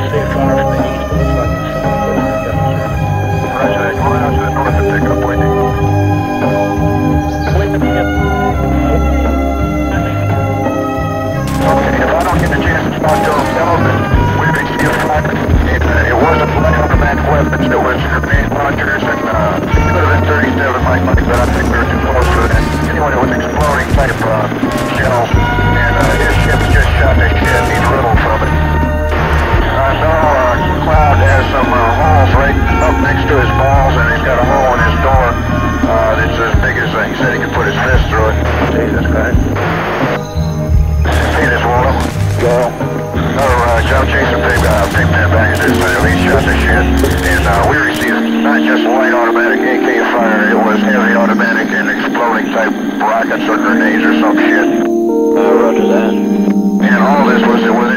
Okay, if I don't get the chance to talk to him, we. It, it wasn't light automatic weapons. It was grenade launchers and could have been 37 Mike Mike, but I think we said he could put his fist through it. Jesus Christ. See this, Waldo? Go. Another uh, job chasing big, uh, big man baggages, uh, he shot the shit. And uh, we received not just light automatic AK fire, it was heavy automatic and exploding type rockets or grenades or some shit. Uh, roger that. And all this was within